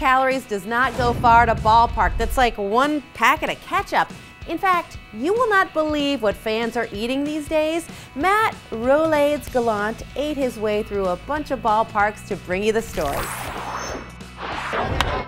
calories does not go far a ballpark. That's like one packet of ketchup. In fact, you will not believe what fans are eating these days. Matt Rolaids Gallant ate his way through a bunch of ballparks to bring you the story.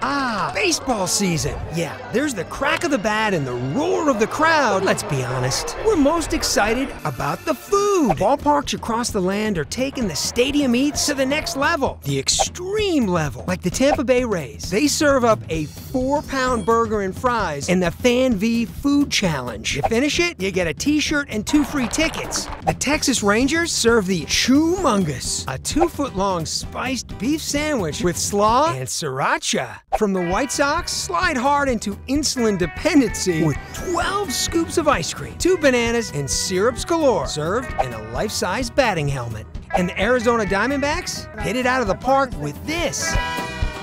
Ah, baseball season. Yeah, there's the crack of the bat and the roar of the crowd. Let's be honest. We're most excited about the food. Ballparks across the land are taking the stadium eats to the next level, the extreme level. Like the Tampa Bay Rays. They serve up a four pound burger and fries in the Fan V Food Challenge. You finish it, you get a t shirt and two free tickets. The Texas Rangers serve the Choomongous, a two foot long spiced beef sandwich with slaw and sriracha. From the White Sox, slide hard into insulin dependency with 12 scoops of ice cream, two bananas, and syrups galore, served in a life size batting helmet. And the Arizona Diamondbacks hit it out of the park with this.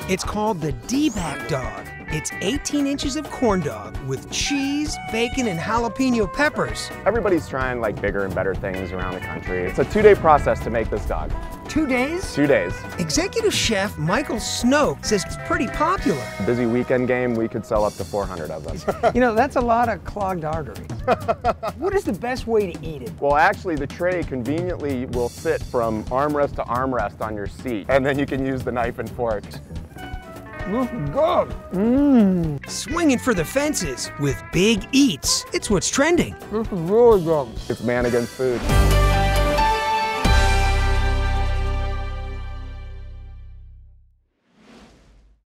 It's called the D-Bat dog. It's 18 inches of corn dog with cheese, bacon, and jalapeno peppers. Everybody's trying like bigger and better things around the country. It's a two-day process to make this dog. Two days? Two days. Executive Chef Michael Snow says it's pretty popular. Busy weekend game, we could sell up to 400 of them. You know, that's a lot of clogged arteries. what is the best way to eat it? well, actually, the tray conveniently will sit from armrest to armrest on your seat, and then you can use the knife and fork. This is good. Swinging for the fences with big eats. It's what's trending. This is really good. It's man against food.